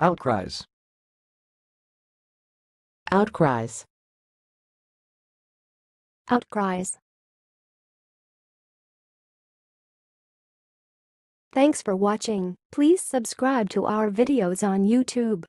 Outcries. Outcries. Outcries. Thanks for watching. Please subscribe to our videos on YouTube.